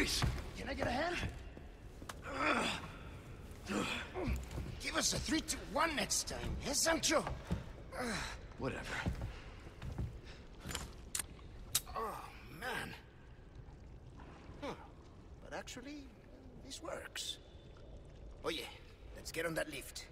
Luis! Can I get a hand? Give us a three to one next time, yes, Sancho? Whatever. Oh, man. Huh. But actually, this works. Oh yeah, let's get on that lift.